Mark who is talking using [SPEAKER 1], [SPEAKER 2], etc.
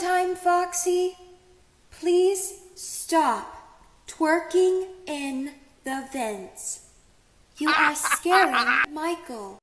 [SPEAKER 1] time, Foxy. Please stop twerking in the vents. You are scaring Michael.